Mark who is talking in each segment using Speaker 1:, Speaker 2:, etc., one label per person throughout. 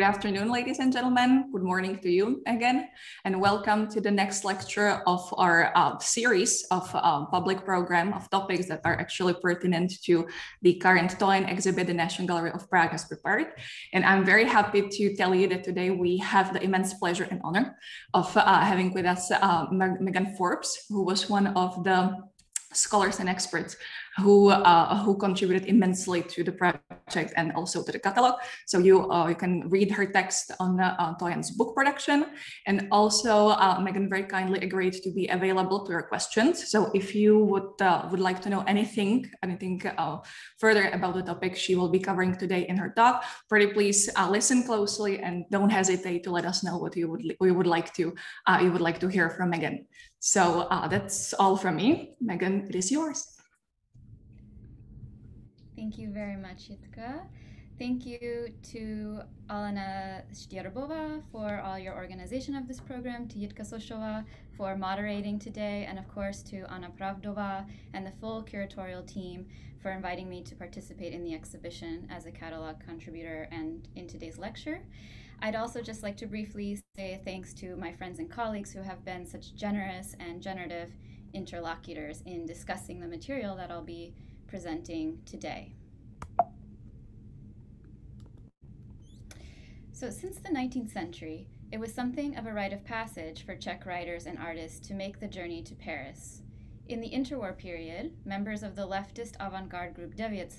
Speaker 1: Good afternoon, ladies and gentlemen. Good morning to you again, and welcome to the next lecture of our uh, series of uh, public program of topics that are actually pertinent to the current Toyen exhibit the National Gallery of Prague has prepared. And I'm very happy to tell you that today we have the immense pleasure and honor of uh, having with us uh, Meghan Forbes, who was one of the scholars and experts who uh, who contributed immensely to the project and also to the catalog. So you uh, you can read her text on uh, Toyen's book production, and also uh, Meghan very kindly agreed to be available to your questions. So if you would uh, would like to know anything anything uh, further about the topic she will be covering today in her talk, pretty please listen closely and don't hesitate to let us know what you would we would like to you would like to hear from Meghan. So that's all from me. Meghan, it is yours.
Speaker 2: Thank you very much, Jitka. Thank you to Alana Stierbova for all your organization of this program, to Jitka Šosová for moderating today, and of course to Anna Pravdova and the full curatorial team for inviting me to participate in the exhibition as a catalog contributor and in today's lecture. I'd also just like to briefly say thanks to my friends and colleagues who have been such generous and generative interlocutors in discussing the material that I'll be presenting today. So since the 19th century, it was something of a rite of passage for Czech writers and artists to make the journey to Paris. In the interwar period, members of the leftist avant-garde group Devět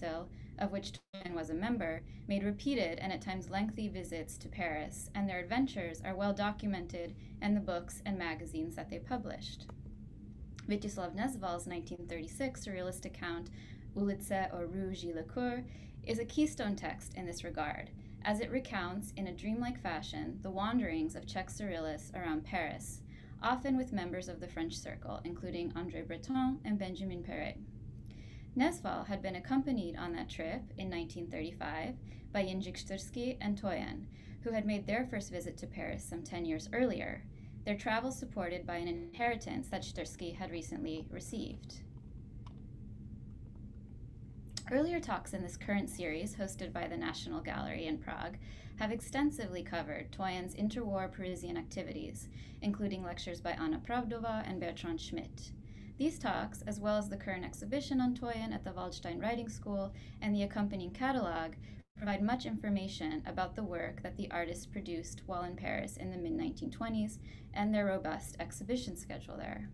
Speaker 2: of which Toyen was a member, made repeated and at times lengthy visits to Paris, and their adventures are well documented in the books and magazines that they published. Vítězslav Nezval's 1936 surrealist account Ulice or Rue Gît-le-Cœur is a keystone text in this regard, as it recounts in a dreamlike fashion the wanderings of Czech surrealists around Paris, often with members of the French circle, including André Breton and Benjamin Péret. Nezval had been accompanied on that trip in 1935 by Štyrský and Toyen, who had made their first visit to Paris some 10 years earlier, their travel supported by an inheritance that Štyrský had recently received. Earlier talks in this current series, hosted by the National Gallery in Prague, have extensively covered Toyen's interwar Parisian activities, including lectures by Anna Pravdova and Bertrand Schmidt. These talks, as well as the current exhibition on Toyen at the Waldstein Riding School and the accompanying catalog, provide much information about the work that the artists produced while in Paris in the mid 1920s and their robust exhibition schedule there.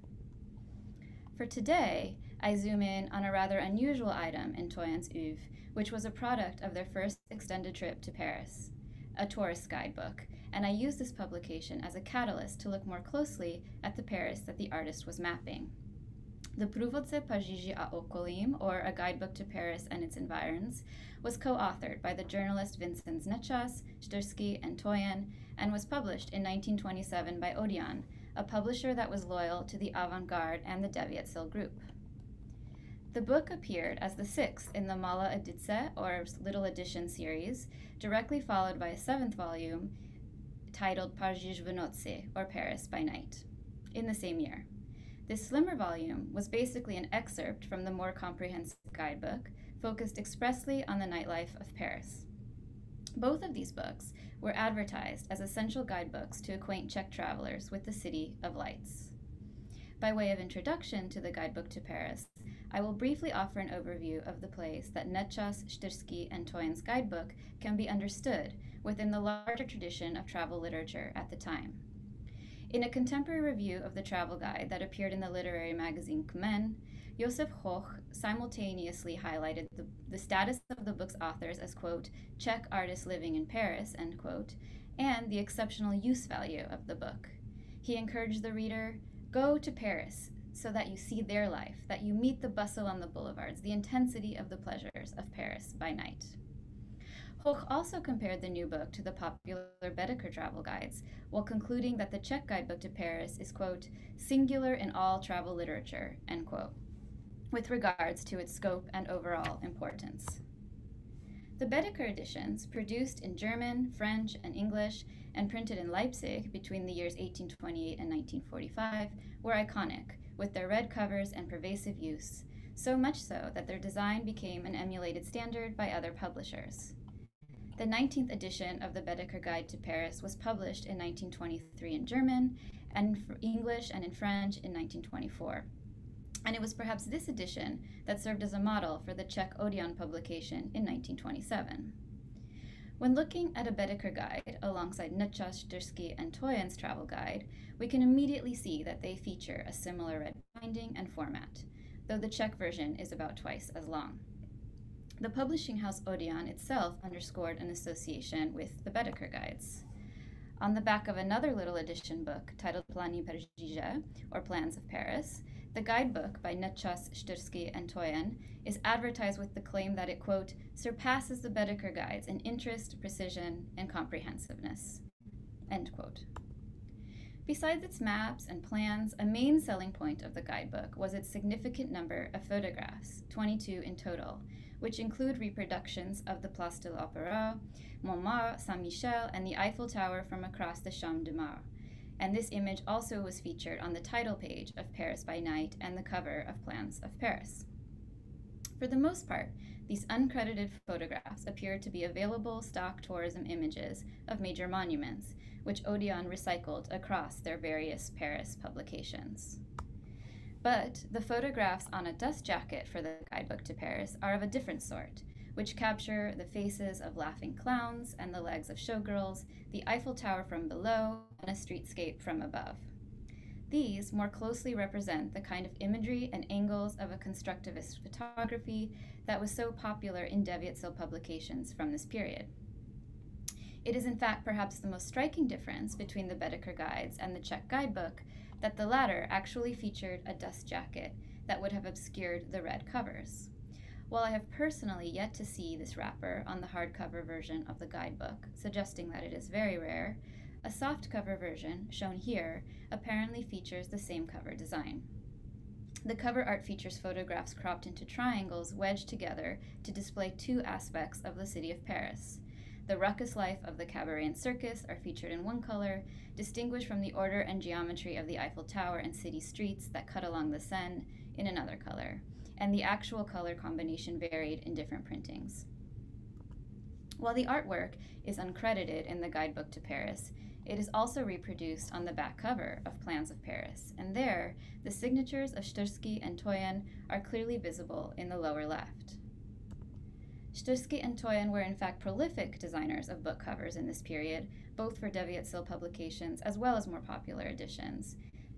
Speaker 2: For today, I zoom in on a rather unusual item in Toyen's oeuvre, which was a product of their first extended trip to Paris, a tourist guidebook, and I use this publication as a catalyst to look more closely at the Paris that the artist was mapping. The Průvodce Paříži a okolím, or A Guidebook to Paris and Its Environs, was co-authored by the journalist Vincenc Nečas, Štyrský, and Toyen, and was published in 1927 by Odeon, a publisher that was loyal to the avant-garde and the Devět group. The book appeared as the sixth in the Malá edice, or Little Edition series, directly followed by a seventh volume titled v or Paris by Night, in the same year. This slimmer volume was basically an excerpt from the more comprehensive guidebook, focused expressly on the nightlife of Paris. Both of these books were advertised as essential guidebooks to acquaint Czech travelers with the City of Lights. By way of introduction to the Guidebook to Paris, I will briefly offer an overview of the place that Nečas, Štyrský, and Toyen's guidebook can be understood within the larger tradition of travel literature at the time. In a contemporary review of the travel guide that appeared in the literary magazine Kmen, Josef Hoch simultaneously highlighted the, the status of the book's authors as, quote, Czech artists living in Paris, end quote, and the exceptional use value of the book. He encouraged the reader Go to Paris so that you see their life, that you meet the bustle on the boulevards, the intensity of the pleasures of Paris by night. Hoch also compared the new book to the popular Baedeker travel guides, while concluding that the Czech guidebook to Paris is, quote, singular in all travel literature, end quote, with regards to its scope and overall importance. The Baedeker editions, produced in German, French, and English, and printed in Leipzig between the years 1828 and 1945, were iconic, with their red covers and pervasive use, so much so that their design became an emulated standard by other publishers. The 19th edition of the Baedeker Guide to Paris was published in 1923 in German and English and in French in 1924. And it was perhaps this edition that served as a model for the Czech Odeon publication in 1927. When looking at a Baedeker guide alongside Nečas, Štyrský, and Toyen's travel guide, we can immediately see that they feature a similar red binding and format, though the Czech version is about twice as long. The publishing house Odeon itself underscored an association with the Baedeker guides. On the back of another little edition book titled Plány Paříže, or Plans of Paris, the guidebook by Nečas, Štyrský, and Toyen is advertised with the claim that it, quote, surpasses the Baedeker guides in interest, precision, and comprehensiveness, end quote. Besides its maps and plans, a main selling point of the guidebook was its significant number of photographs, 22 in total, which include reproductions of the Place de l'Opéra, Montmartre, Saint Michel, and the Eiffel Tower from across the Champ de Mars and this image also was featured on the title page of Paris by Night and the cover of Plans of Paris. For the most part, these uncredited photographs appear to be available stock tourism images of major monuments, which Odeon recycled across their various Paris publications. But the photographs on a dust jacket for the guidebook to Paris are of a different sort, which capture the faces of laughing clowns and the legs of showgirls, the Eiffel Tower from below, and a streetscape from above. These more closely represent the kind of imagery and angles of a constructivist photography that was so popular in Devět publications from this period. It is in fact perhaps the most striking difference between the Baedeker guides and the Czech guidebook that the latter actually featured a dust jacket that would have obscured the red covers. While I have personally yet to see this wrapper on the hardcover version of the guidebook, suggesting that it is very rare, a softcover version, shown here, apparently features the same cover design. The cover art features photographs cropped into triangles wedged together to display two aspects of the city of Paris. The ruckus life of the cabaret and circus are featured in one color, distinguished from the order and geometry of the Eiffel Tower and city streets that cut along the Seine in another color and the actual color combination varied in different printings. While the artwork is uncredited in the guidebook to Paris, it is also reproduced on the back cover of Plans of Paris, and there, the signatures of Štyrský and Toyen are clearly visible in the lower left. Štyrský and Toyen were in fact prolific designers of book covers in this period, both for Devět publications as well as more popular editions,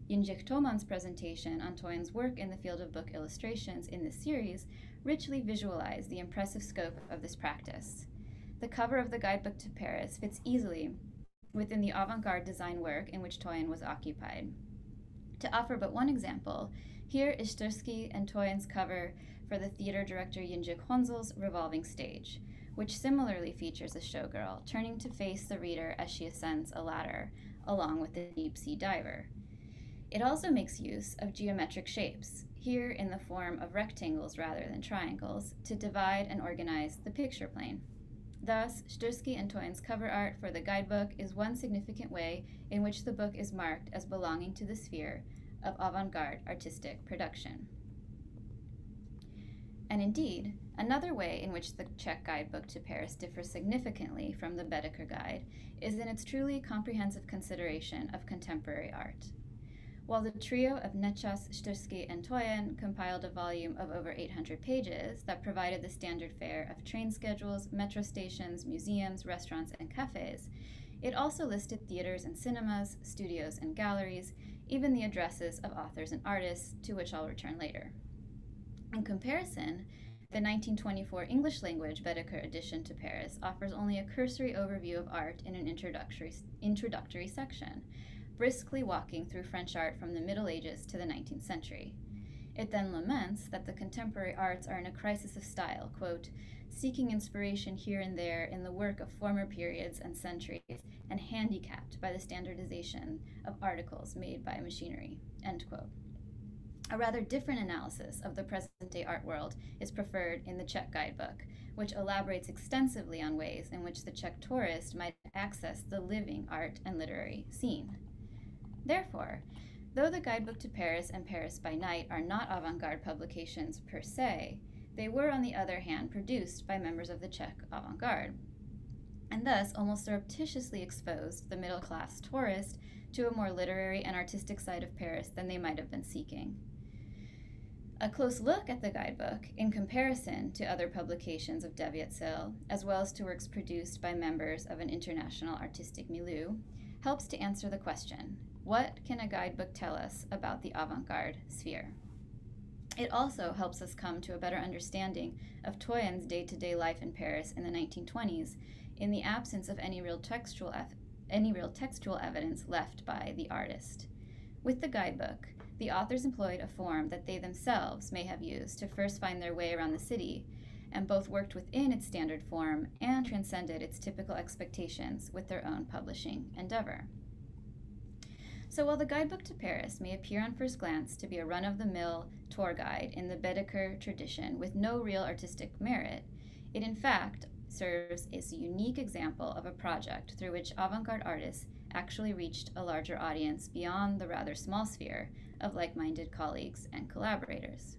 Speaker 2: Jindřich Tomán's presentation on Toyen's work in the field of book illustrations in this series richly visualized the impressive scope of this practice. The cover of the guidebook to Paris fits easily within the avant-garde design work in which Toyen was occupied. To offer but one example, here is Štyrský and Toyen's cover for the theater director Jindřich Honzl's Revolving Stage, which similarly features a showgirl turning to face the reader as she ascends a ladder, along with the deep sea diver. It also makes use of geometric shapes, here in the form of rectangles rather than triangles, to divide and organize the picture plane. Thus, Štyrský and Toyen's cover art for the guidebook is one significant way in which the book is marked as belonging to the sphere of avant-garde artistic production. And indeed, another way in which the Czech guidebook to Paris differs significantly from the Baedeker guide is in its truly comprehensive consideration of contemporary art. While the trio of Nečas, Štyrský, and Toyen compiled a volume of over 800 pages that provided the standard fare of train schedules, metro stations, museums, restaurants, and cafes, it also listed theaters and cinemas, studios and galleries, even the addresses of authors and artists, to which I'll return later. In comparison, the 1924 English language Baedeker edition to Paris offers only a cursory overview of art in an introductory, introductory section, briskly walking through French art from the Middle Ages to the 19th century. It then laments that the contemporary arts are in a crisis of style, quote, seeking inspiration here and there in the work of former periods and centuries, and handicapped by the standardization of articles made by machinery, end quote. A rather different analysis of the present day art world is preferred in the Czech guidebook, which elaborates extensively on ways in which the Czech tourist might access the living art and literary scene. Therefore, though the Guidebook to Paris and Paris by Night are not avant garde publications per se, they were, on the other hand, produced by members of the Czech avant garde. and thus almost surreptitiously exposed the middle class tourist to a more literary and artistic side of Paris than they might have been seeking. A close look at the guidebook, in comparison to other publications of Devětsil, as well as to works produced by members of an international artistic milieu, helps to answer the question what can a guidebook tell us about the avant garde sphere? It also helps us come to a better understanding of Toyen's day to day life in Paris in the 1920s in the absence of any real textual, any real textual evidence left by the artist. With the guidebook, the authors employed a form that they themselves may have used to first find their way around the city, and both worked within its standard form and transcended its typical expectations with their own publishing endeavor. So while the guidebook to Paris may appear on first glance to be a run of the mill tour guide in the Baedeker tradition with no real artistic merit, it in fact serves as a unique example of a project through which avant garde artists actually reached a larger audience beyond the rather small sphere of like minded colleagues and collaborators.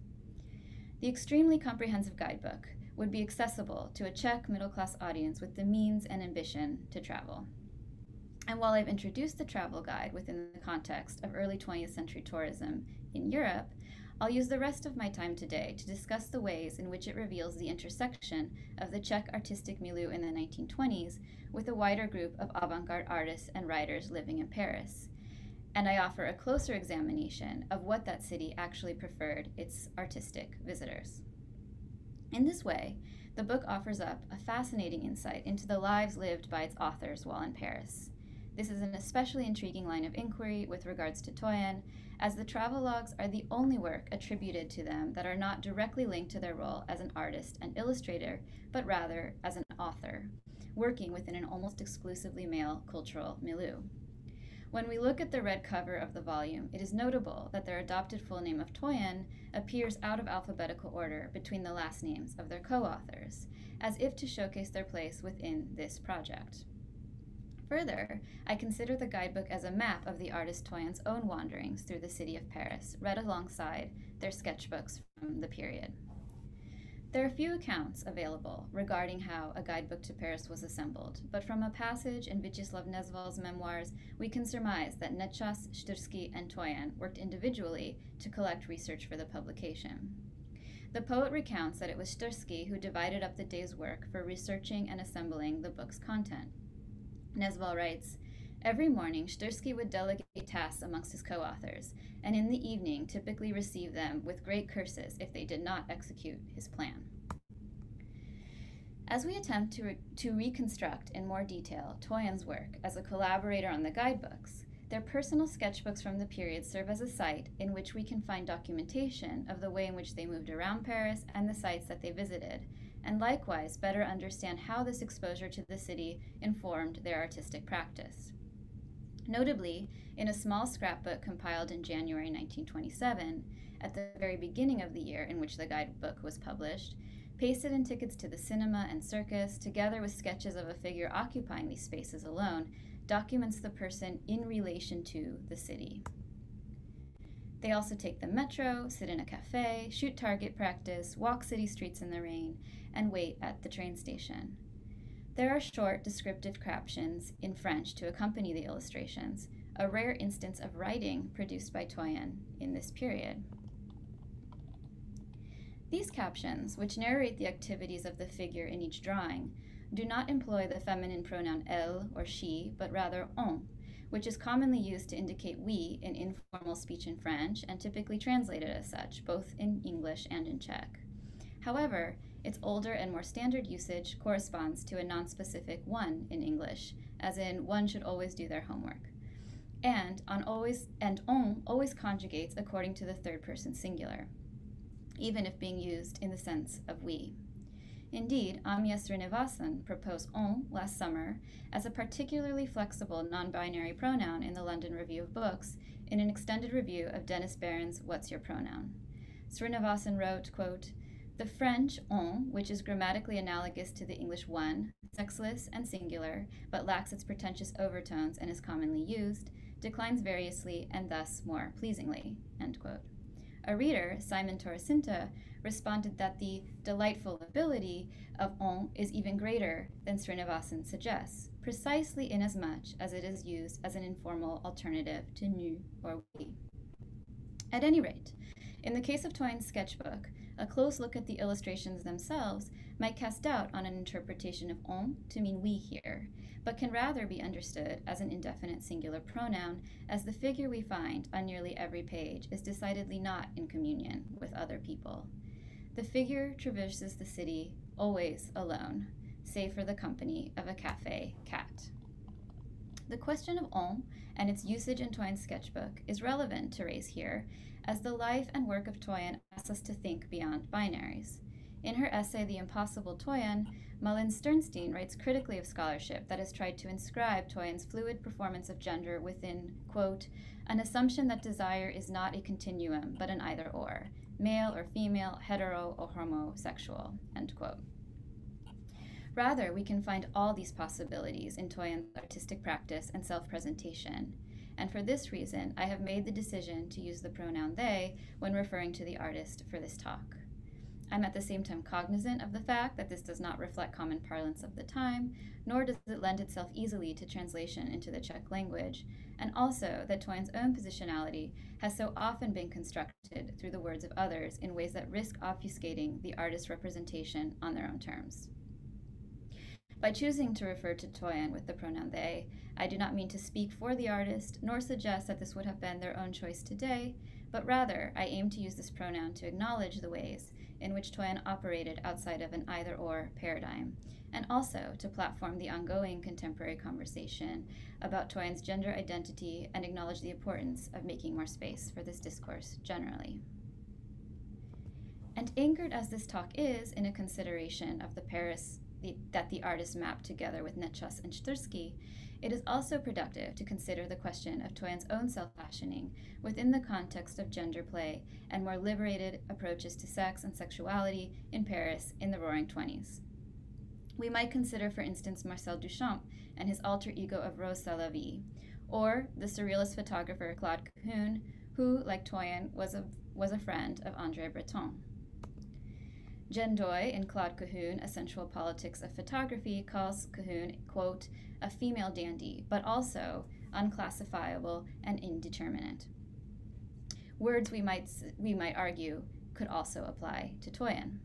Speaker 2: The extremely comprehensive guidebook would be accessible to a Czech middle class audience with the means and ambition to travel. And while I've introduced the travel guide within the context of early 20th century tourism in Europe, I'll use the rest of my time today to discuss the ways in which it reveals the intersection of the Czech artistic milieu in the 1920s with a wider group of avant garde artists and writers living in Paris. And I offer a closer examination of what that city actually preferred its artistic visitors. In this way, the book offers up a fascinating insight into the lives lived by its authors while in Paris. This is an especially intriguing line of inquiry with regards to Toyen, as the travelogues are the only work attributed to them that are not directly linked to their role as an artist and illustrator, but rather as an author, working within an almost exclusively male cultural milieu. When we look at the red cover of the volume, it is notable that their adopted full name of Toyen appears out of alphabetical order between the last names of their co authors, as if to showcase their place within this project. Further, I consider the guidebook as a map of the artist Toyen's own wanderings through the city of Paris, read alongside their sketchbooks from the period. There are few accounts available regarding how a guidebook to Paris was assembled, but from a passage in Vítězslav Nezval's memoirs, we can surmise that Nečas, Štyrský, and Toyen worked individually to collect research for the publication. The poet recounts that it was Štyrský who divided up the day's work for researching and assembling the book's content. Nezval writes, Every morning, Štyrský would delegate tasks amongst his co authors, and in the evening typically receive them with great curses if they did not execute his plan. As we attempt to, re- to reconstruct in more detail Toyen's work as a collaborator on the guidebooks, their personal sketchbooks from the period serve as a site in which we can find documentation of the way in which they moved around Paris and the sites that they visited, and likewise better understand how this exposure to the city informed their artistic practice. Notably, in a small scrapbook compiled in January 1927, at the very beginning of the year in which the guidebook was published, pasted in tickets to the cinema and circus, together with sketches of a figure occupying these spaces alone, documents the person in relation to the city. They also take the metro, sit in a cafe, shoot target practice, walk city streets in the rain, and wait at the train station. There are short descriptive captions in French to accompany the illustrations, a rare instance of writing produced by Toyen in this period. These captions, which narrate the activities of the figure in each drawing, do not employ the feminine pronoun elle or she, but rather on, which is commonly used to indicate we in informal speech in French and typically translated as such, both in English and in Czech. However, its older and more standard usage corresponds to a nonspecific one in English, as in one should always do their homework. And on always and on always conjugates according to the third person singular, even if being used in the sense of we. Indeed, Amia Srinivasan proposed on last summer as a particularly flexible non binary pronoun in the London Review of Books in an extended review of Dennis Baron's What's Your Pronoun? Srinivasan wrote, quote, the French on, which is grammatically analogous to the English one, sexless and singular, but lacks its pretentious overtones and is commonly used, declines variously and thus more pleasingly. A reader, Simon Torresinta, responded that the delightful ability of on is even greater than Srinivasan suggests, precisely inasmuch as it is used as an informal alternative to nous or we. At any rate, in the case of Toyen's sketchbook, a close look at the illustrations themselves might cast doubt on an interpretation of on to mean we here, but can rather be understood as an indefinite singular pronoun, as the figure we find on nearly every page is decidedly not in communion with other people. The figure traverses the city always alone, save for the company of a cafe cat. The question of on and its usage in Toyen's sketchbook is relevant to raise here, as the life and work of Toyen asks us to think beyond binaries. In her essay, The Impossible Toyen, Malynne Sternstein writes critically of scholarship that has tried to inscribe Toyen's fluid performance of gender within, quote, an assumption that desire is not a continuum, but an either or, male or female, hetero or homosexual, end quote. Rather, we can find all these possibilities in Toyen's artistic practice and self presentation. And for this reason, I have made the decision to use the pronoun they when referring to the artist for this talk. I'm at the same time cognizant of the fact that this does not reflect common parlance of the time, nor does it lend itself easily to translation into the Czech language, and also that Toyen's own positionality has so often been constructed through the words of others in ways that risk obfuscating the artist's representation on their own terms. By choosing to refer to Toyen with the pronoun they, I do not mean to speak for the artist, nor suggest that this would have been their own choice today, but rather I aim to use this pronoun to acknowledge the ways in which Toyen operated outside of an either or paradigm, and also to platform the ongoing contemporary conversation about Toyen's gender identity and acknowledge the importance of making more space for this discourse generally. And anchored as this talk is in a consideration of the Paris the, that the artist mapped together with Nečas and Štyrský, it is also productive to consider the question of Toyen's own self fashioning within the context of gender play and more liberated approaches to sex and sexuality in Paris in the Roaring Twenties. We might consider, for instance, Marcel Duchamp and his alter ego of Rrose Sélavy, or the surrealist photographer Claude Cahun, who, like Toyen, was a, was a friend of André Breton. Gen Doy in Claude Cahun, A Sensual Politics of Photography, calls Cahun, quote, a female dandy, but also unclassifiable and indeterminate. Words we might, we might argue could also apply to Toyen.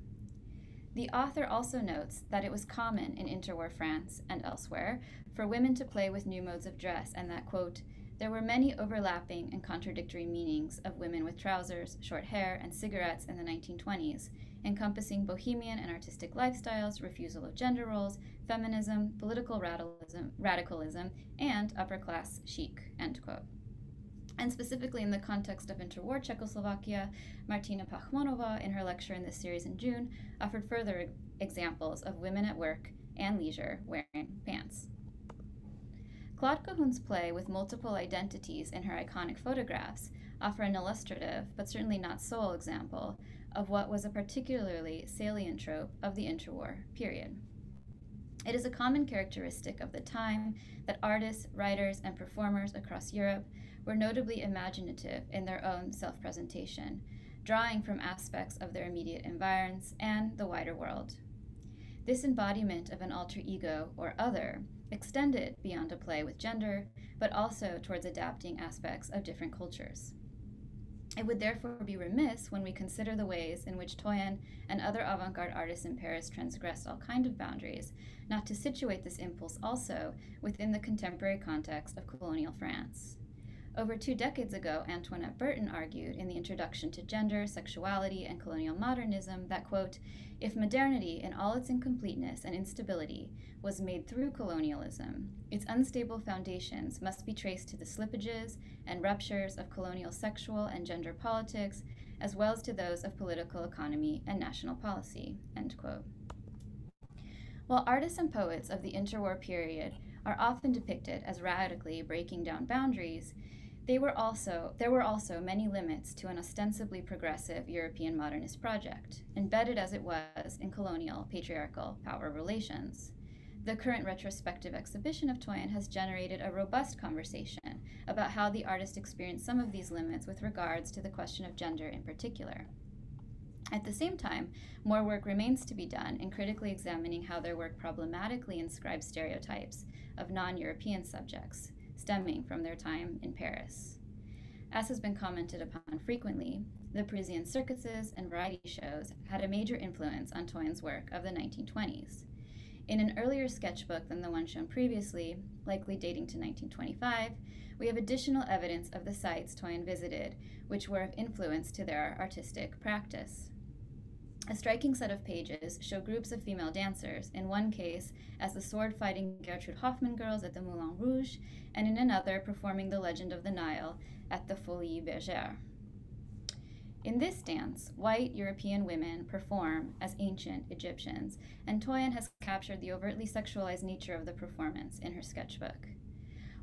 Speaker 2: The author also notes that it was common in interwar France and elsewhere for women to play with new modes of dress, and that, quote, there were many overlapping and contradictory meanings of women with trousers, short hair, and cigarettes in the 1920s, encompassing bohemian and artistic lifestyles, refusal of gender roles, feminism, political radicalism, radicalism and upper class chic. End quote. And specifically in the context of interwar Czechoslovakia, Martina Pachmanova, in her lecture in this series in June, offered further examples of women at work and leisure wearing pants. Claude Cahun's play with multiple identities in her iconic photographs offer an illustrative, but certainly not sole example of what was a particularly salient trope of the interwar period. It is a common characteristic of the time that artists, writers, and performers across Europe were notably imaginative in their own self presentation, drawing from aspects of their immediate environs and the wider world. This embodiment of an alter ego or other extended beyond a play with gender, but also towards adapting aspects of different cultures. It would therefore be remiss when we consider the ways in which Toyen and other avant garde artists in Paris transgressed all kinds of boundaries, not to situate this impulse also within the contemporary context of colonial France. Over two decades ago, Antoinette Burton argued in the introduction to Gender, Sexuality, and Colonial Modernism that, quote, if modernity in all its incompleteness and instability was made through colonialism, its unstable foundations must be traced to the slippages and ruptures of colonial sexual and gender politics, as well as to those of political economy and national policy. End quote. While artists and poets of the interwar period are often depicted as radically breaking down boundaries, they were also, there were also many limits to an ostensibly progressive European modernist project, embedded as it was in colonial patriarchal power relations. the current retrospective exhibition of Toyen has generated a robust conversation about how the artist experienced some of these limits with regards to the question of gender in particular. At the same time, more work remains to be done in critically examining how their work problematically inscribes stereotypes of non European subjects stemming from their time in Paris. As has been commented upon frequently, the Parisian circuses and variety shows had a major influence on Toyen's work of the 1920s. In an earlier sketchbook than the one shown previously, likely dating to 1925, we have additional evidence of the sites Toyen visited, which were of influence to their artistic practice. A striking set of pages show groups of female dancers, in one case as the sword fighting Gertrude Hoffman girls at the Moulin Rouge, and in another performing the Legend of the Nile at the Folies Bergère. In this dance, white European women perform as ancient Egyptians, and Toyen has captured the overtly sexualized nature of the performance in her sketchbook.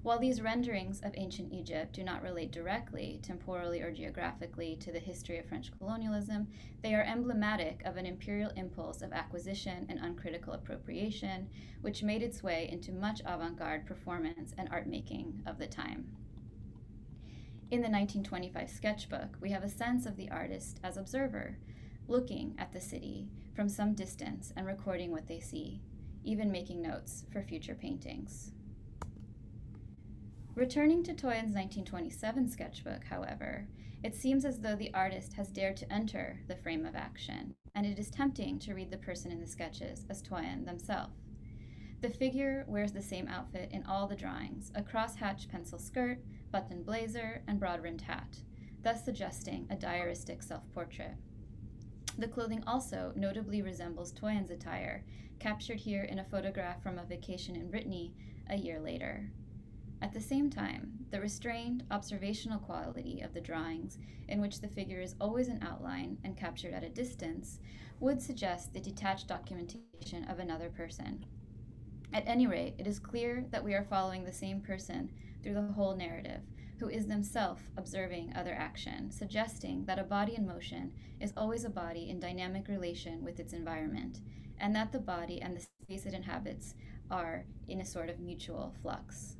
Speaker 2: While these renderings of ancient Egypt do not relate directly, temporally or geographically, to the history of French colonialism, they are emblematic of an imperial impulse of acquisition and uncritical appropriation, which made its way into much avant garde performance and art making of the time. In the 1925 sketchbook, we have a sense of the artist as observer, looking at the city from some distance and recording what they see, even making notes for future paintings. Returning to Toyen's 1927 sketchbook, however, it seems as though the artist has dared to enter the frame of action, and it is tempting to read the person in the sketches as Toyen themselves. The figure wears the same outfit in all the drawings a cross-hatched pencil skirt, button blazer, and broad rimmed hat, thus suggesting a diaristic self portrait. The clothing also notably resembles Toyen's attire, captured here in a photograph from a vacation in Brittany a year later. At the same time, the restrained, observational quality of the drawings, in which the figure is always in outline and captured at a distance, would suggest the detached documentation of another person. At any rate, it is clear that we are following the same person through the whole narrative, who is themselves observing other action, suggesting that a body in motion is always a body in dynamic relation with its environment, and that the body and the space it inhabits are in a sort of mutual flux.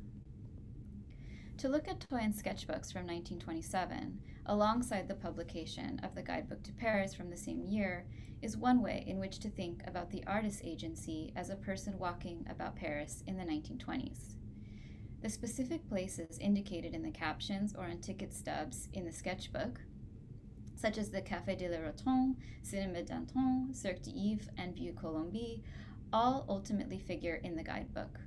Speaker 2: To look at Toyen's sketchbooks from 1927, alongside the publication of the Guidebook to Paris from the same year, is one way in which to think about the artist's agency as a person walking about Paris in the 1920s. The specific places indicated in the captions or on ticket stubs in the sketchbook, such as the Café de la Rotonde, Cinéma Danton, Cirque d'Hiver, and Vieux Colombier, all ultimately figure in the guidebook.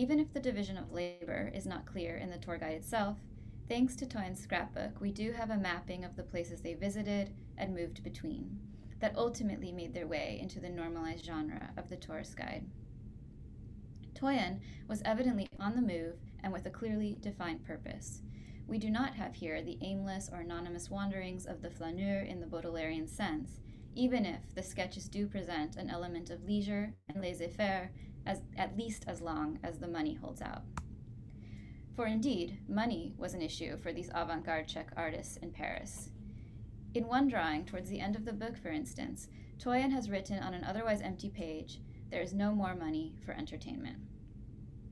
Speaker 2: Even if the division of labor is not clear in the tour guide itself, thanks to Toyen's scrapbook, we do have a mapping of the places they visited and moved between that ultimately made their way into the normalized genre of the tourist guide. Toyen was evidently on the move and with a clearly defined purpose. We do not have here the aimless or anonymous wanderings of the flaneur in the Baudelairean sense, even if the sketches do present an element of leisure and laissez-faire as at least as long as the money holds out. For indeed, money was an issue for these avant-garde Czech artists in Paris. In one drawing, towards the end of the book, for instance, Toyen has written on an otherwise empty page, there is no more money for entertainment.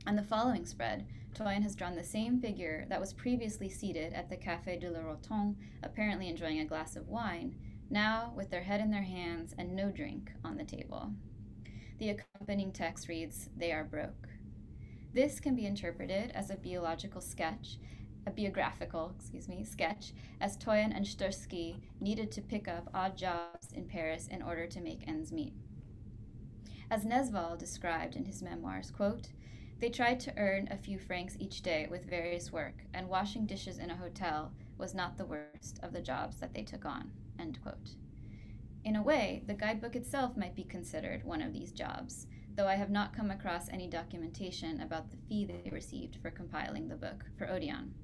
Speaker 2: On the following spread, Toyen has drawn the same figure that was previously seated at the Café de la Rotonde, apparently enjoying a glass of wine, now with their head in their hands and no drink on the table. The accompanying text reads, They are broke. This can be interpreted as a biological sketch, a biographical, excuse me, sketch, as Toyen and Štyrský needed to pick up odd jobs in Paris in order to make ends meet. As Nezval described in his memoirs, quote, they tried to earn a few francs each day with various work, and washing dishes in a hotel was not the worst of the jobs that they took on. End quote. In a way, the guidebook itself might be considered one of these jobs, though I have not come across any documentation about the fee they received for compiling the book for Odeon.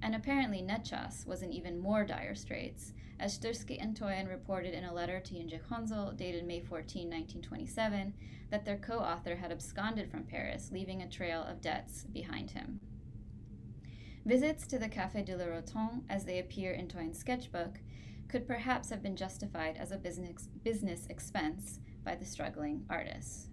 Speaker 2: And apparently Nečas was in even more dire straits, as Štyrský and Toyen reported in a letter to Jindřich Honzl dated May 14, 1927, that their co-author had absconded from Paris, leaving a trail of debts behind him. Visits to the Café de la Rotonde, as they appear in Toyen's sketchbook, could perhaps have been justified as a business, business expense by the struggling artists.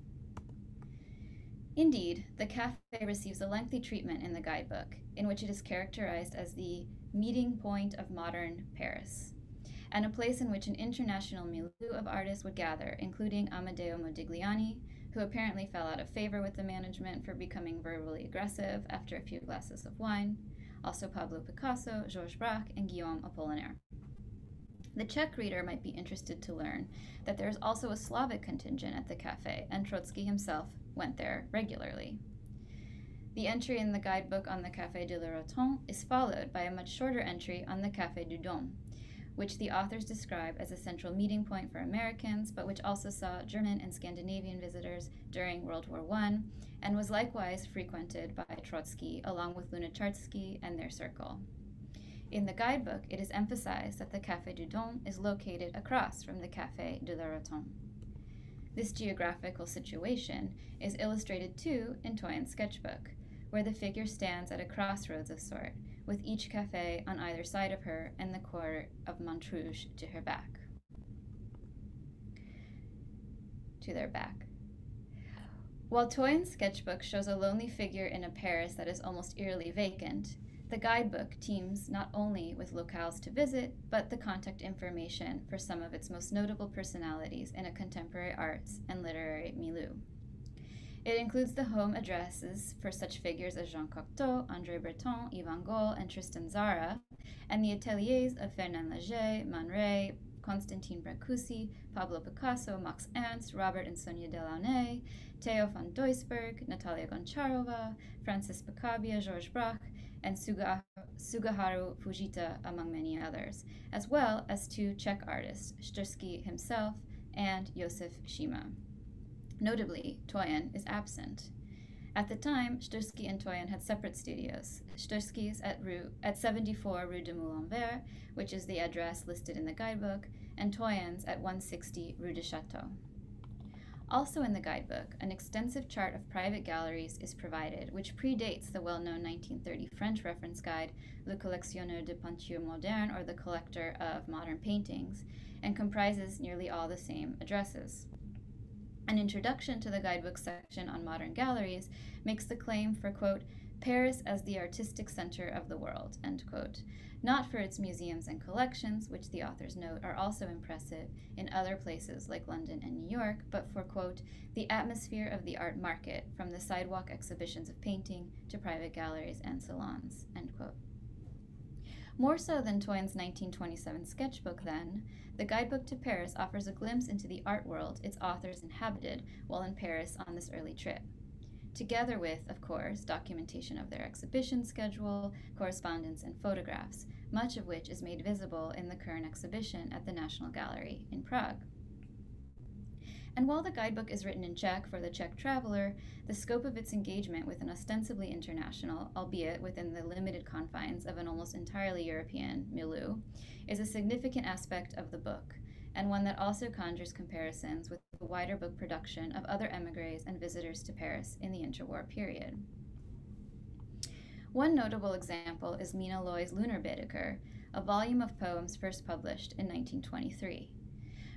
Speaker 2: Indeed, the cafe receives a lengthy treatment in the guidebook, in which it is characterized as the meeting point of modern Paris, and a place in which an international milieu of artists would gather, including Amedeo Modigliani, who apparently fell out of favor with the management for becoming verbally aggressive after a few glasses of wine, also Pablo Picasso, Georges Braque, and Guillaume Apollinaire. The Czech reader might be interested to learn that there is also a Slavic contingent at the cafe, and Trotsky himself went there regularly. The entry in the guidebook on the Café de la Rotonde is followed by a much shorter entry on the Café du Dôme, which the authors describe as a central meeting point for Americans, but which also saw German and Scandinavian visitors during World War I and was likewise frequented by Trotsky along with Lunacharsky and their circle. In the guidebook, it is emphasized that the Café du Dôme is located across from the Café de la Rotonde. This geographical situation is illustrated too in Toyen's sketchbook, where the figure stands at a crossroads of sort, with each cafe on either side of her and the quarter of Montrouge to her back. To their back. While Toyen's sketchbook shows a lonely figure in a Paris that is almost eerily vacant, the guidebook teams not only with locales to visit, but the contact information for some of its most notable personalities in a contemporary arts and literary milieu. It includes the home addresses for such figures as Jean Cocteau, André Breton, Yvan Goll, and Tristan Tzara, and the ateliers of Fernand Léger, Man Ray, Constantine Brancusi, Pablo Picasso, Max Ernst, Robert and Sonia Delaunay, Theo van Doesburg, Natalia Goncharova, Francis Picabia, Georges Braque, and Suga, Tsuguharu Fujita, among many others, as well as two Czech artists, Štyrský himself and Josef Šíma. Notably, Toyen is absent. At the time, Štyrský and Toyen had separate studios. Štyrský's at, Rue, at 74 Rue de Moulin Vert, which is the address listed in the guidebook, and Toyen's at 160 Rue de Chateau. Also in the guidebook, an extensive chart of private galleries is provided, which predates the well known 1930 French reference guide, Le Collectionneur de Peinture Moderne, or the Collector of Modern Paintings, and comprises nearly all the same addresses. An introduction to the guidebook section on modern galleries makes the claim for, quote, Paris as the artistic center of the world, end quote, not for its museums and collections, which the authors note are also impressive in other places like London and New York, but for, quote, the atmosphere of the art market, from the sidewalk exhibitions of painting to private galleries and salons, end quote. More so than Toyen's 1927 sketchbook, then, the Guidebook to Paris offers a glimpse into the art world its authors inhabited while in Paris on this early trip together with, of course, documentation of their exhibition schedule, correspondence, and photographs, much of which is made visible in the current exhibition at the National Gallery in Prague. And while the guidebook is written in Czech for the Czech traveler, the scope of its engagement with an ostensibly international, albeit within the limited confines of an almost entirely European milieu, is a significant aspect of the book, and one that also conjures comparisons with the wider book production of other emigres and visitors to Paris in the interwar period. One notable example is Mina Loy's Lunar Baedeker, a volume of poems first published in 1923.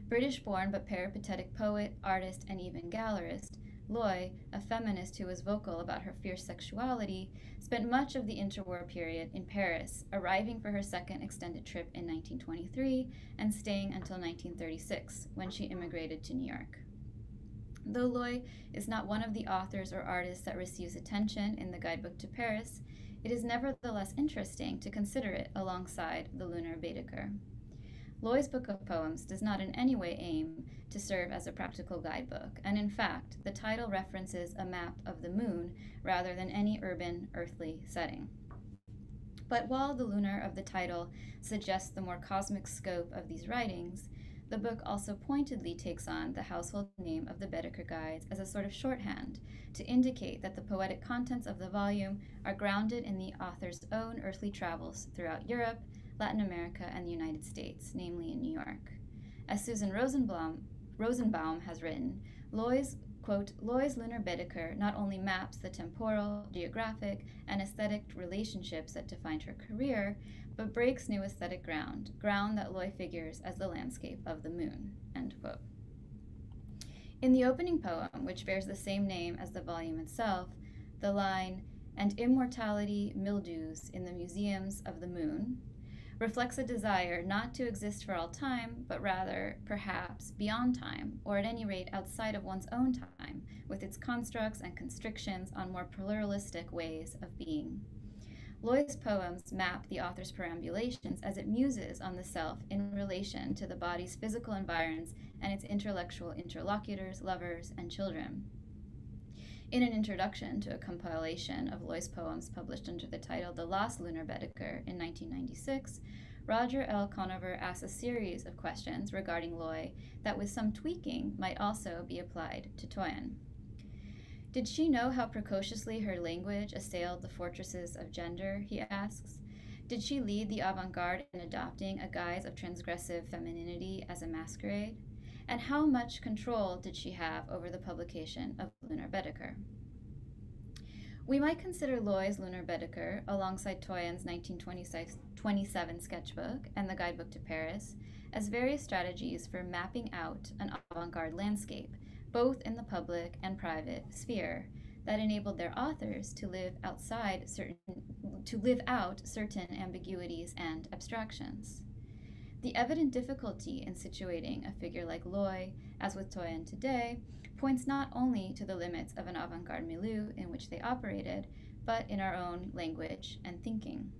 Speaker 2: British born but peripatetic poet, artist, and even gallerist, Loy, a feminist who was vocal about her fierce sexuality, spent much of the interwar period in Paris, arriving for her second extended trip in 1923 and staying until 1936, when she immigrated to New York. Though Loy is not one of the authors or artists that receives attention in the Guidebook to Paris, it is nevertheless interesting to consider it alongside the Lunar Baedeker. Loy's book of poems does not in any way aim to serve as a practical guidebook, and in fact, the title references a map of the moon rather than any urban, earthly setting. But while the lunar of the title suggests the more cosmic scope of these writings, the book also pointedly takes on the household name of the Baedeker Guides as a sort of shorthand to indicate that the poetic contents of the volume are grounded in the author's own earthly travels throughout Europe Latin America, and the United States, namely in New York. As Susan Rosenbaum, Rosenbaum has written, Loy's quote, Loy's Lunar Baedeker not only maps the temporal, geographic, and aesthetic relationships that defined her career, but breaks new aesthetic ground, ground that Loy figures as the landscape of the moon. In the opening poem, which bears the same name as the volume itself, the line, and immortality mildews in the museums of the moon, reflects a desire not to exist for all time, but rather, perhaps, beyond time, or at any rate outside of one's own time, with its constructs and constrictions on more pluralistic ways of being. Loy's poems map the author's perambulations as it muses on the self in relation to the body's physical environs and its intellectual interlocutors, lovers, and children. In an introduction to a compilation of Loy's poems published under the title The Lost Lunar Baedeker in 1996, Roger L. Conover asks a series of questions regarding Loy that, with some tweaking, might also be applied to Toyen. Did she know how precociously her language assailed the fortresses of gender? He asks. Did she lead the avant garde in adopting a guise of transgressive femininity as a masquerade? and how much control did she have over the publication of Lunar Baedeker? We might consider Loy's Lunar Baedeker, alongside Toyen's 1927 sketchbook and the Guidebook to Paris, as various strategies for mapping out an avant garde landscape, both in the public and private sphere, that enabled their authors to live outside certain to live out certain ambiguities and abstractions. The evident difficulty in situating a figure like Loy, as with Toyen today, points not only to the limits of an avant garde milieu in which they operated, but in our own language and thinking.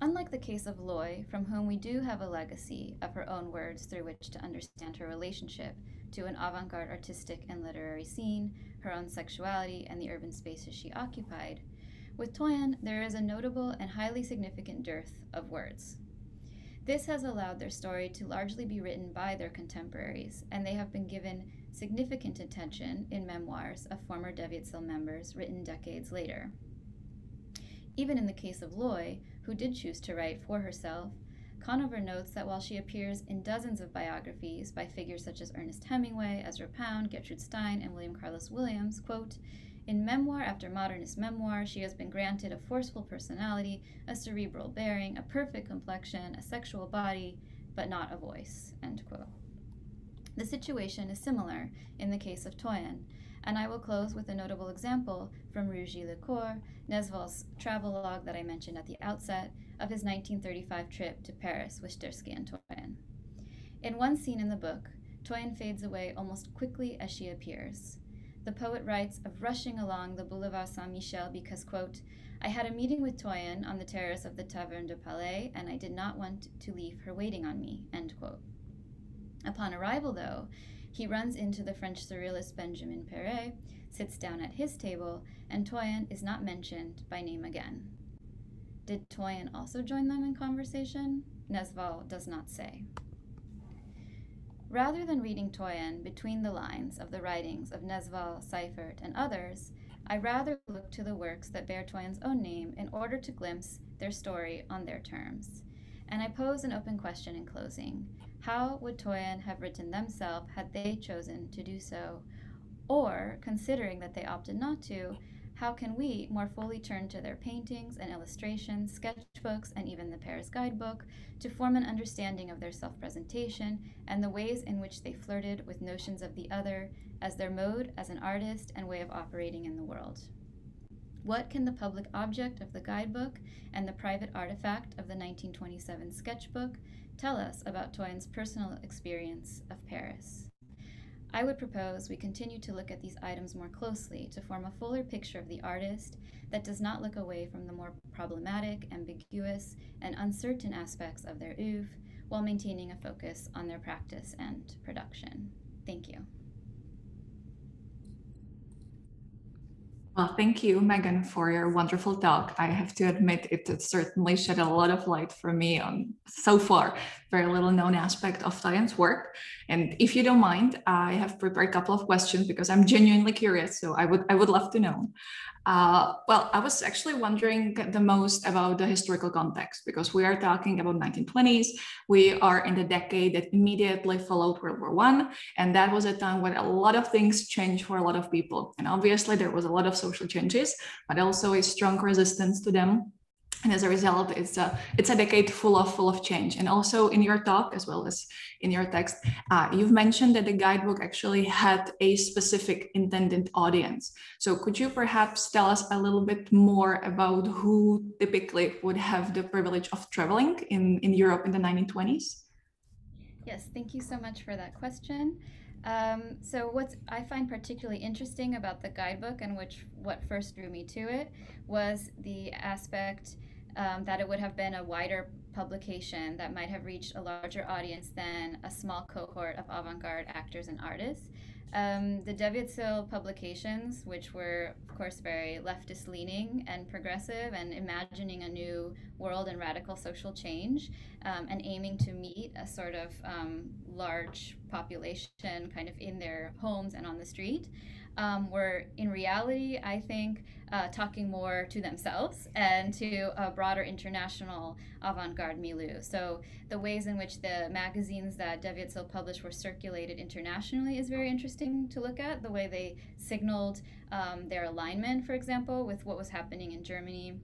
Speaker 2: Unlike the case of Loy, from whom we do have a legacy of her own words through which to understand her relationship to an avant garde artistic and literary scene, her own sexuality, and the urban spaces she occupied, with Toyen, there is a notable and highly significant dearth of words. This has allowed their story to largely be written by their contemporaries, and they have been given significant attention in memoirs of former Devětsil members written decades later. Even in the case of Loy, who did choose to write for herself, Conover notes that while she appears in dozens of biographies by figures such as Ernest Hemingway, Ezra Pound, Gertrude Stein, and William Carlos Williams, quote, in memoir after modernist memoir, she has been granted a forceful personality, a cerebral bearing, a perfect complexion, a sexual body, but not a voice. End quote. The situation is similar in the case of Toyen, and I will close with a notable example from Rue Gît-le-Cœur, Nezval's travelogue that I mentioned at the outset of his 1935 trip to Paris with Štyrský and Toyen. In one scene in the book, Toyen fades away almost quickly as she appears. The poet writes of rushing along the Boulevard Saint Michel because, quote, I had a meeting with Toyen on the terrace of the Taverne du Palais, and I did not want to leave her waiting on me, end quote. Upon arrival, though, he runs into the French surrealist Benjamin Péret, sits down at his table, and Toyen is not mentioned by name again. Did Toyen also join them in conversation? Nezval does not say. Rather than reading Toyen between the lines of the writings of Nezval, Seifert, and others, I rather look to the works that bear Toyen's own name in order to glimpse their story on their terms. And I pose an open question in closing. How would Toyen have written themselves had they chosen to do so? Or, considering that they opted not to, how can we more fully turn to their paintings and illustrations, sketchbooks, and even the Paris Guidebook to form an understanding of their self presentation and the ways in which they flirted with notions of the other as their mode as an artist and way of operating in the world? What can the public object of the guidebook and the private artifact of the 1927 sketchbook tell us about Toyen's personal experience of Paris? I would propose we continue to look at these items more closely to form a fuller picture of the artist that does not look away from the more problematic, ambiguous, and uncertain aspects of their oeuvre while maintaining a focus on their practice and production. Thank you.
Speaker 1: Well, thank you, Meghan, for your wonderful talk. I have to admit, it certainly shed a lot of light for me on so far very little known aspect of Toyen's work. And if you don't mind, I have prepared a couple of questions because I'm genuinely curious. So I would I would love to know. Uh, well, I was actually wondering the most about the historical context because we are talking about 1920s. We are in the decade that immediately followed World War One, and that was a time when a lot of things changed for a lot of people. And obviously, there was a lot of social changes, but also a strong resistance to them and as a result it's a it's a decade full of full of change. And also in your talk as well as in your text uh, you've mentioned that the guidebook actually had a specific intended audience. So could you perhaps tell us a little bit more about who typically would have the privilege of traveling in in europe in the 1920s
Speaker 2: yes thank you so much for that question. Um, so what I find particularly interesting about the guidebook and which what first drew me to it was the aspect um, that it would have been a wider publication that might have reached a larger audience than a small cohort of avant-garde actors and artists. Um, the Devětsil publications, which were, of course, very leftist leaning and progressive and imagining a new world and radical social change um, and aiming to meet a sort of um, large population kind of in their homes and on the street, um, were in reality, I think, uh, talking more to themselves and to a broader international avant garde milieu. So, the ways in which the magazines that Devětsil published were circulated internationally is very interesting to look at. The way they signaled um, their alignment, for example, with what was happening in Germany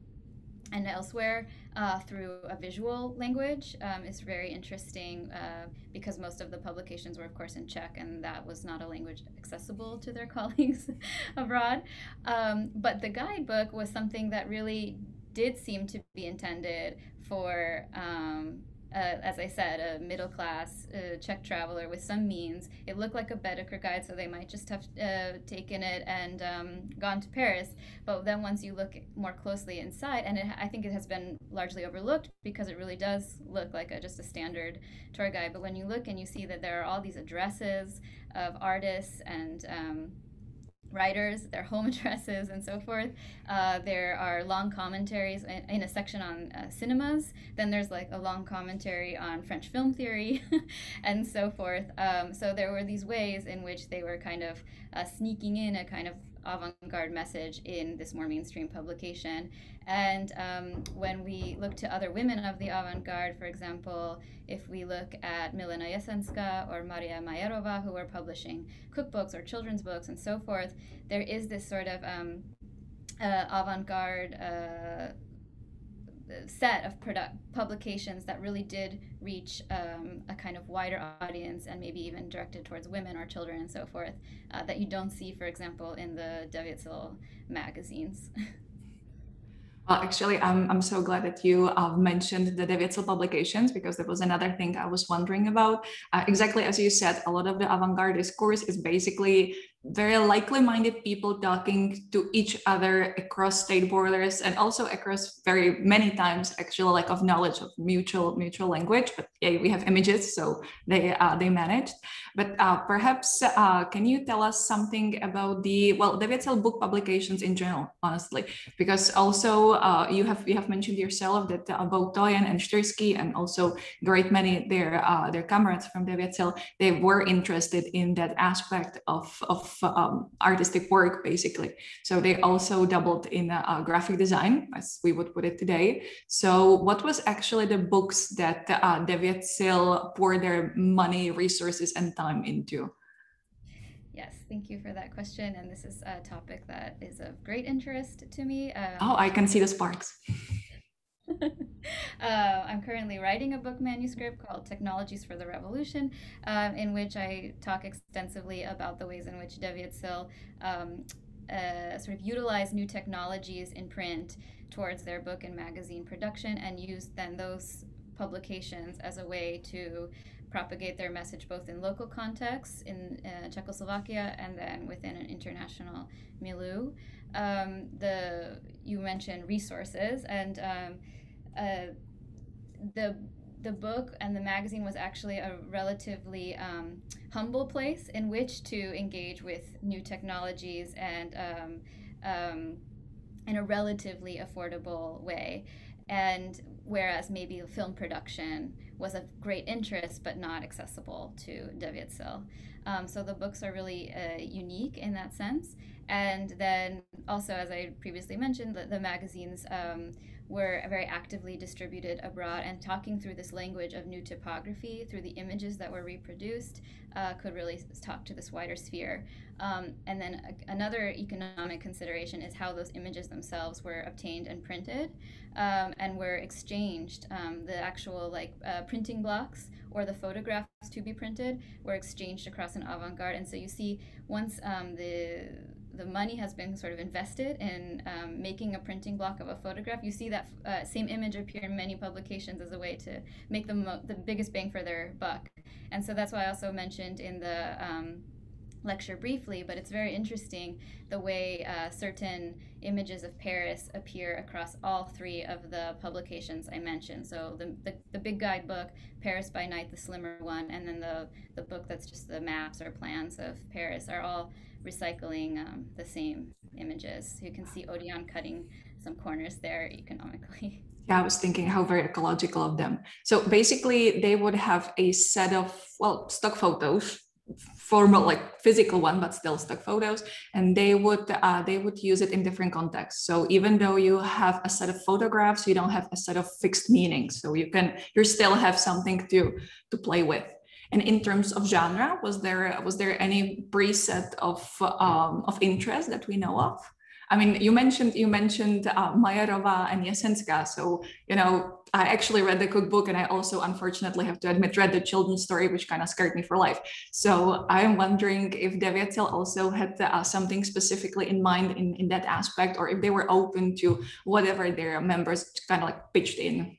Speaker 2: and elsewhere uh, through a visual language um, is very interesting uh, because most of the publications were, of course, in Czech, and that was not a language accessible to their colleagues abroad. Um, but the guidebook was something that really did seem to be intended for um, uh, as I said, a middle class uh, Czech traveler with some means. It looked like a Baedeker guide, so they might just have uh, taken it and um, gone to Paris. But then once you look more closely inside, and it, I think it has been largely overlooked because it really does look like a, just a standard tour guide. But when you look and you see that there are all these addresses of artists and um, writers, their home addresses, and so forth. Uh, there are long commentaries in, in a section on uh, cinemas. Then there's like a long commentary on French film theory, and so forth. Um, so there were these ways in which they were kind of uh, sneaking in a kind of avant-garde message in this more mainstream publication. And um, when we look to other women of the avant-garde, for example, if we look at Milena Jesenská or Maria Majerová, who are publishing cookbooks or children's books and so forth, there is this sort of um, uh, avant-garde uh, set of product publications that really did reach um, a kind of wider audience and maybe even directed towards women or children and so forth uh, that you don't see, for example, in the Devětsil magazines.
Speaker 1: Well, actually, I'm, I'm so glad that you uh, mentioned the Devětsil publications because that was another thing I was wondering about. Uh, exactly as you said, a lot of the avant-garde discourse is basically very likely minded people talking to each other across state borders and also across very many times actually like of knowledge of mutual mutual language but yeah we have images so they uh, they managed. But uh, perhaps uh, can you tell us something about the well Devětsil book publications in general honestly? Because also uh, you have you have mentioned yourself that uh, both Toyen and Štyrský and also great many their uh, their comrades from Devětsil they were interested in that aspect of of um, artistic work, basically. So they also doubled in uh, graphic design, as we would put it today. So, what was actually the books that uh, Devětsil poured their money, resources, and time into?
Speaker 2: Yes, thank you for that question. And this is a topic that is of great interest to me.
Speaker 1: Um, oh, I can see the sparks.
Speaker 2: uh, I'm currently writing a book manuscript called Technologies for the Revolution, um, in which I talk extensively about the ways in which Devětsil um, uh, sort of utilize new technologies in print towards their book and magazine production and use then those publications as a way to propagate their message both in local contexts in uh, Czechoslovakia and then within an international milieu. Um, the you mentioned resources and um, uh, the the book and the magazine was actually a relatively um, humble place in which to engage with new technologies and um, um, in a relatively affordable way. And whereas maybe film production was of great interest but not accessible to Devětsil. Um, so the books are really uh, unique in that sense. And then also, as I previously mentioned, the, the magazines um, were very actively distributed abroad and talking through this language of new typography through the images that were reproduced uh, could really talk to this wider sphere. Um, and then a, another economic consideration is how those images themselves were obtained and printed um, and were exchanged. Um, the actual like uh, printing blocks or the photographs to be printed were exchanged across an avant-garde. And so you see once um, the the money has been sort of invested in um, making a printing block of a photograph, you see that uh, same image appear in many publications as a way to make the, mo- the biggest bang for their buck. And so that's why I also mentioned in the um, lecture briefly, but it's very interesting the way uh, certain images of Paris appear across all three of the publications I mentioned. So the, the, the, big guidebook, Paris by Night, the slimmer one, and then the, the book that's just the maps or plans of Paris are all recycling um, the same images. You can see Odeon cutting some corners there economically.
Speaker 1: Yeah, I was thinking how very ecological of them. So basically, they would have a set of, well, stock photos formal like physical one but still stock photos and they would uh, they would use it in different contexts so even though you have a set of photographs you don't have a set of fixed meanings so you can you still have something to to play with and in terms of genre, was there was there any preset of um, of interest that we know of? I mean, you mentioned you mentioned uh, Majerová and Jesenská. So you know, I actually read the cookbook, and I also, unfortunately, have to admit, read the children's story, which kind of scared me for life. So I am wondering if Devětsil also had uh, something specifically in mind in in that aspect, or if they were open to whatever their members kind of like pitched in.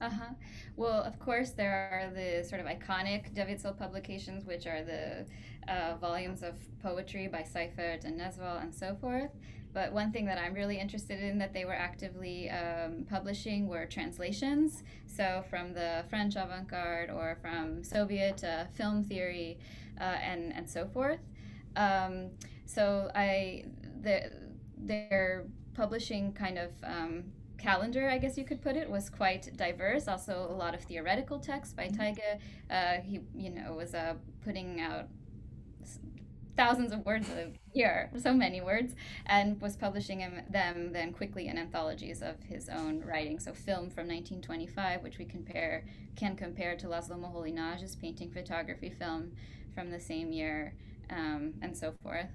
Speaker 2: Uh huh. Well, of course, there are the sort of iconic Devětsil publications, which are the uh, volumes of poetry by Seifert and Nezval and so forth. But one thing that I'm really interested in that they were actively um, publishing were translations. So from the French avant garde or from Soviet uh, film theory uh, and, and so forth. Um, so I, the, they're publishing kind of um, calendar, I guess you could put it, was quite diverse. Also, a lot of theoretical texts by mm-hmm. Uh, he, you know, was uh, putting out thousands of words a year, so many words, and was publishing them then quickly in anthologies of his own writing. So, film from 1925, which we compare can compare to László Moholy-Nagy's painting photography film from the same year, um, and so forth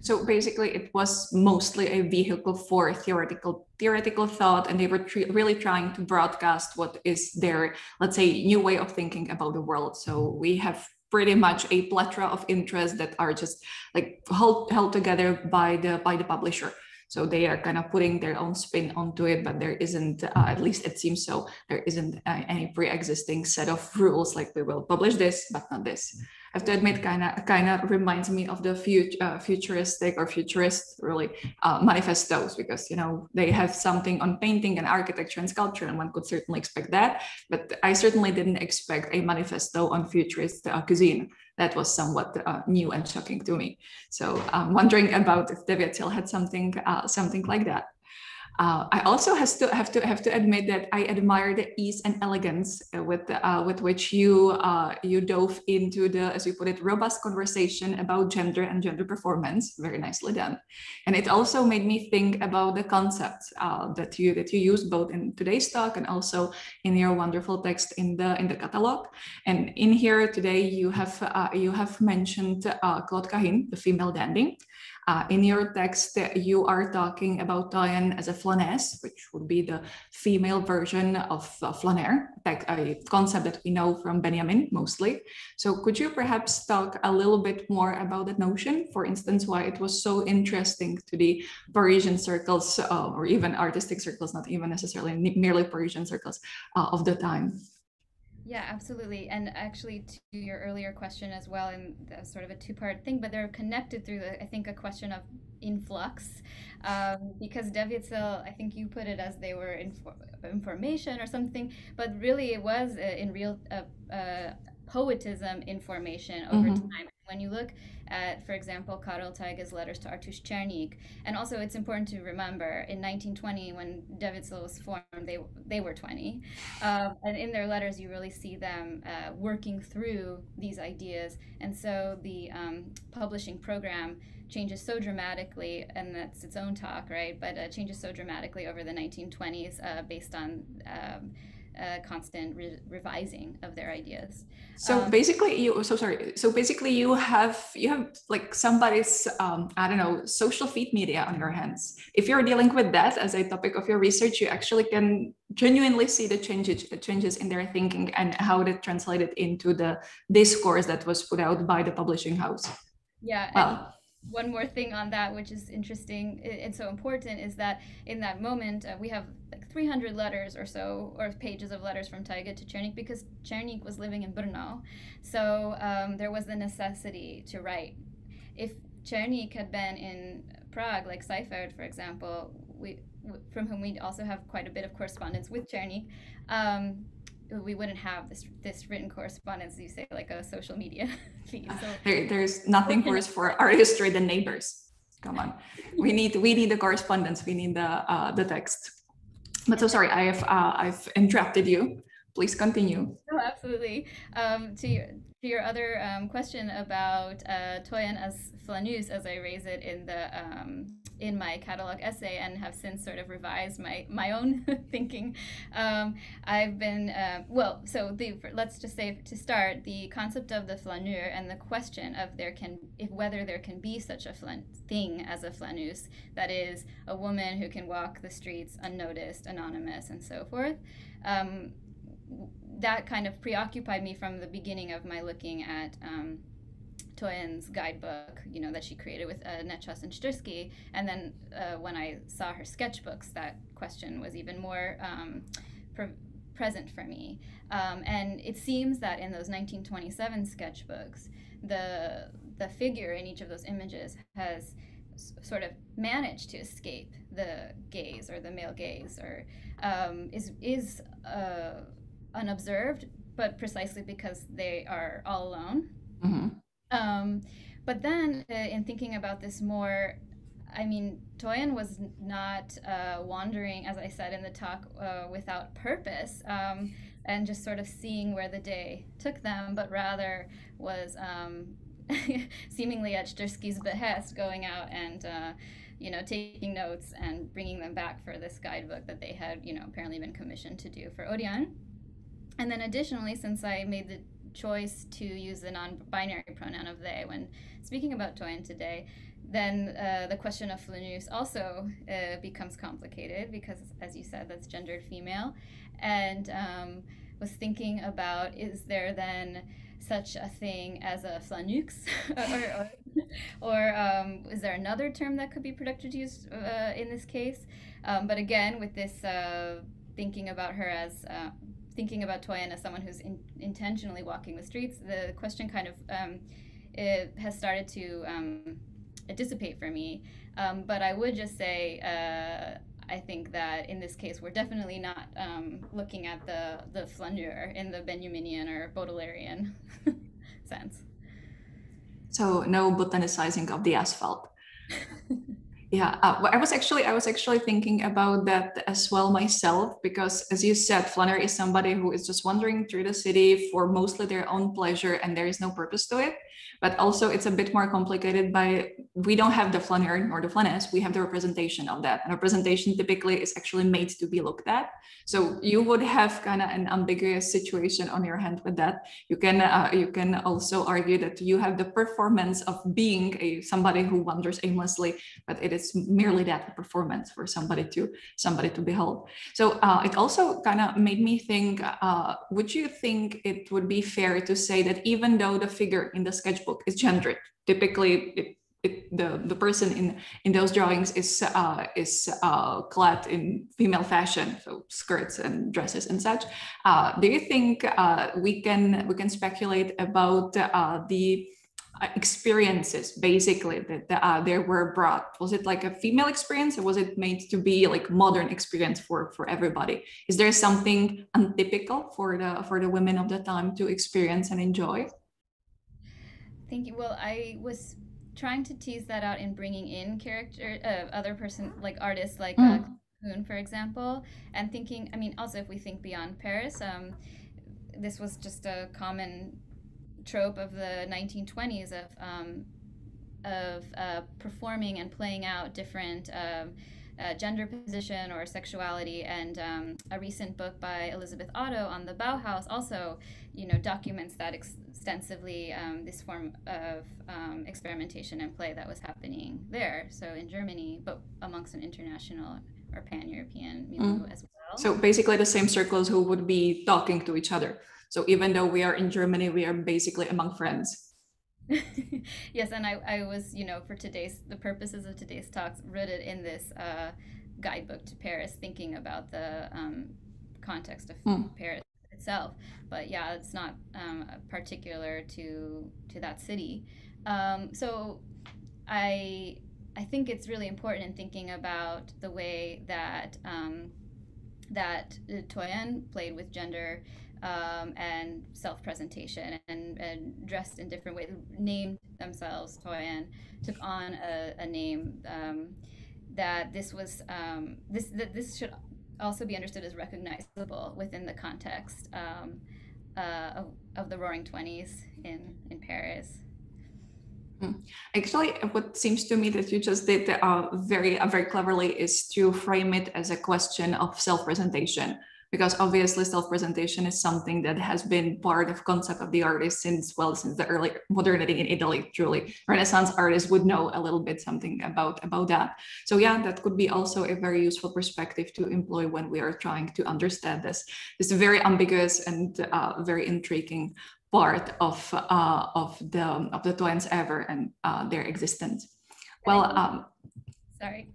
Speaker 1: so basically it was mostly a vehicle for theoretical theoretical thought and they were really trying to broadcast what is their let's say new way of thinking about the world. So we have pretty much a plethora of interests that are just like held, held together by the by the publisher. So they are kind of putting their own spin onto it but there isn't uh, at least it seems so there isn't uh, any pre-existing set of rules like we will publish this but not this have to admit, kind of kind of reminds me of the future, uh, futuristic or futurist really uh, manifestos because you know they have something on painting and architecture and sculpture, and one could certainly expect that. But I certainly didn't expect a manifesto on futurist uh, cuisine. That was somewhat uh, new and shocking to me. So I'm wondering about if Devětsil had something uh, something like that. Uh, I also has to have to have to admit that I admire the ease and elegance uh, with uh, with which you uh, you dove into the, as you put it, robust conversation about gender and gender performance. Very nicely done, and it also made me think about the concepts uh, that you that you use both in today's talk and also in your wonderful text in the in the catalog. And in here today, you have uh, you have mentioned Claude Cahun, the female dandy. Uh, in your text, you are talking about Toyen as a flâneuse, which would be the female version of uh, flâneur, a concept that we know from Benjamin mostly. So could you perhaps talk a little bit more about that notion? For instance, why it was so interesting to the Parisian circles uh, or even artistic circles, not even necessarily merely Parisian circles uh, of the time.
Speaker 2: Yeah, absolutely. And actually, to your earlier question as well, and sort of a two part thing, but they're connected through, the, I think, a question of influx. Um, because Devětsil, I think you put it as they were infor- information or something, but really it was uh, in real uh, uh, poetism information over mm-hmm. time when you look at, for example, Karel Teige's letters to Artuš Černík, and also it's important to remember in 1920 when Devětsil was formed, they they were 20, um, and in their letters you really see them uh, working through these ideas, and so the um, publishing program changes so dramatically, and that's its own talk, right? But uh, changes so dramatically over the 1920s uh, based on um, uh, constant re- revising of their ideas.
Speaker 1: So um, basically, you so sorry. So basically, you have you have like somebody's um, I don't know social feed media on your hands. If you're dealing with that as a topic of your research, you actually can genuinely see the changes changes in their thinking and how that translated into the discourse that was put out by the publishing house.
Speaker 2: Yeah. Well, one more thing on that, which is interesting and so important, is that in that moment uh, we have like 300 letters or so, or pages of letters from Teige to Černík, because Černík was living in Brno, so um, there was the necessity to write. If Černík had been in Prague, like Seifert, for example, we from whom we also have quite a bit of correspondence with Černík. Um, we wouldn't have this this written correspondence you say like a social media feed so.
Speaker 1: There, there's nothing worse for our history than neighbors. Come on. We need we need the correspondence. We need the uh, the text. But so sorry i have uh, i've interrupted you please continue
Speaker 2: no absolutely um, to your to your other um, question about uh, Toyen as flaneuse, as I raise it in the um, in my catalog essay and have since sort of revised my my own thinking. Um, I've been uh, well, so the let's just say to start the concept of the flaneur and the question of there can if whether there can be such a flan- thing as a flaneuse that is a woman who can walk the streets unnoticed, anonymous, and so forth. Um, that kind of preoccupied me from the beginning of my looking at um, guidebook, you know, that she created with uh, Nečas and Štyrský. And then uh, when I saw her sketchbooks, that question was even more um, pre- present for me. Um, and it seems that in those 1927 sketchbooks, the the figure in each of those images has s- sort of managed to escape the gaze or the male gaze, or um, is is uh, unobserved, but precisely because they are all alone. Mm-hmm. Um, but then, uh, in thinking about this more, I mean, Toyen was not uh, wandering, as I said in the talk, uh, without purpose um, and just sort of seeing where the day took them, but rather was um, seemingly at Štyrský's behest going out and uh, you know, taking notes and bringing them back for this guidebook that they had, you know, apparently been commissioned to do for Odeon. And then additionally, since I made the choice to use the non-binary pronoun of they when speaking about Toyen today, then uh, the question of flaneuse also uh, becomes complicated because, as you said, that's gendered female. And um, was thinking about is there then such a thing as a flanux, or, or, or um, is there another term that could be predicted used uh, in this case? Um, but again, with this uh, thinking about her as uh, thinking about Toyen as someone who's in, intentionally walking the streets, the question kind of um, it has started to um, dissipate for me. Um, but I would just say uh, I think that in this case we're definitely not um, looking at the the flaneur in the Benjaminian or Baudelairean sense.
Speaker 1: So no botanicizing of the asphalt. yeah uh, i was actually i was actually thinking about that as well myself because as you said flaneur is somebody who is just wandering through the city for mostly their own pleasure and there is no purpose to it but also it's a bit more complicated by we don't have the flaneur nor the flaneuse we have the representation of that. And representation typically is actually made to be looked at. So you would have kind of an ambiguous situation on your hand with that. You can uh, you can also argue that you have the performance of being a somebody who wanders aimlessly but it is merely that performance for somebody to somebody to behold. So uh, it also kind of made me think uh, would you think it would be fair to say that even though the figure in the sketchbook book is gendered. Typically, it, it, the the person in in those drawings is uh, is uh, clad in female fashion, so skirts and dresses and such. Uh, do you think uh, we can we can speculate about uh, the experiences basically that uh, there were brought was it like a female experience or was it made to be like modern experience for for everybody is there something untypical for the for the women of the time to experience and enjoy
Speaker 2: Thank you. Well, I was trying to tease that out in bringing in character, uh, other person like artists like mm. uh, for example, and thinking. I mean, also if we think beyond Paris, um, this was just a common trope of the 1920s of um, of uh, performing and playing out different um, uh, gender position or sexuality. And um, a recent book by Elizabeth Otto on the Bauhaus also, you know, documents that ex- extensively um, this form of um, experimentation and play that was happening there. So in Germany, but amongst an international or pan-European milieu mm. as well.
Speaker 1: So basically, the same circles who would be talking to each other. So even though we are in Germany, we are basically among friends.
Speaker 2: yes, and I, I was, you know, for today's the purposes of today's talks, rooted in this uh, guidebook to Paris, thinking about the um, context of mm. Paris itself. But yeah, it's not um, particular to to that city. Um, so I I think it's really important in thinking about the way that um, that Toyen played with gender um, and self presentation and, and, dressed in different ways, named themselves Toyen, took on a, a name um, that this was um, this that this should also be understood as recognizable within the context um, uh, of, of the Roaring Twenties in in Paris.
Speaker 1: Hmm. Actually, what seems to me that you just did uh, very uh, very cleverly is to frame it as a question of self-presentation because obviously self-presentation is something that has been part of concept of the artist since well since the early modernity in italy truly. Renaissance artists would know a little bit something about about that. So yeah that could be also a very useful perspective to employ when we are trying to understand this this very ambiguous and uh, very intriguing part of uh, of the of the Toyen's oeuvre and uh, their existence. Well um,
Speaker 2: sorry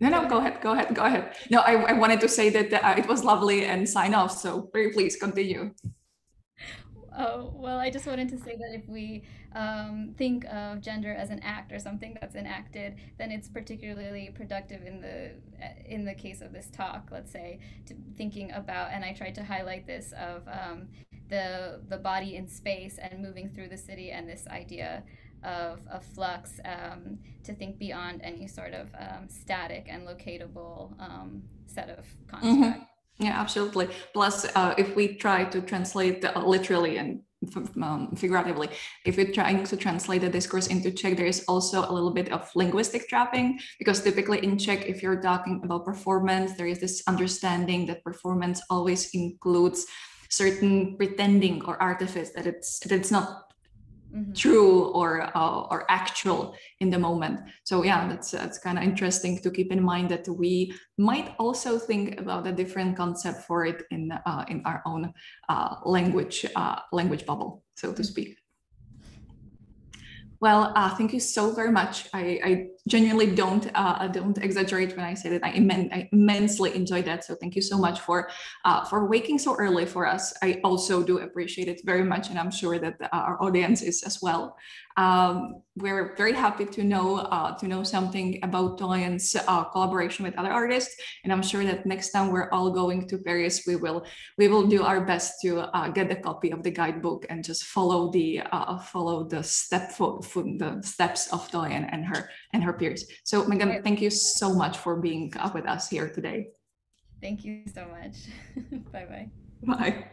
Speaker 1: no, no, go ahead, go ahead, go ahead. No, I, I wanted to say that uh, it was lovely and sign off. So very please continue.
Speaker 2: Oh, well, I just wanted to say that if we um, think of gender as an act or something that's enacted, then it's particularly productive in the in the case of this talk. Let's say, thinking about, and I tried to highlight this of um, the the body in space and moving through the city, and this idea of, of flux um, to think beyond any sort of um, static and locatable um, set of constructs.
Speaker 1: Mm-hmm. Yeah, absolutely. Plus, uh, if we try to translate uh, literally and um, figuratively, if we're trying to translate the discourse into Czech, there is also a little bit of linguistic trapping because typically in Czech, if you're talking about performance, there is this understanding that performance always includes certain pretending or artifice that it's that it's not mm-hmm. true or uh, or actual in the moment so yeah that's that's kind of interesting to keep in mind that we might also think about a different concept for it in uh, in our own uh, language uh, language bubble so to mm-hmm. speak well, uh, thank you so very much. I, I genuinely don't uh, don't exaggerate when I say that I, I, immensely enjoyed that. So thank you so much for uh, for waking so early for us. I also do appreciate it very much, and I'm sure that our audience is as well. Um, we're very happy to know uh, to know something about Toyen's uh, collaboration with other artists, and I'm sure that next time we're all going to Paris, we will we will do our best to uh, get a copy of the guidebook and just follow the uh, follow the step for the steps of Toyen and her and her peers. So Meghan, thank you so much for being up with us here today.
Speaker 2: Thank you so much. bye bye.
Speaker 1: Bye.